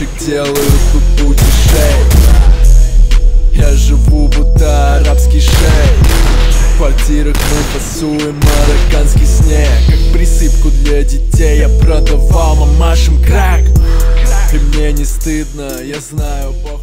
девочек делают тут дешей Я живу будто арабский шей В квартирах мы фасуем марокканский снег. Как присыпку для детей я продавал мамашам крак И мне не стыдно, я знаю, Бог